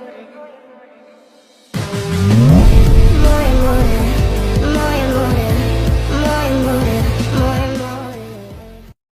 Thank you.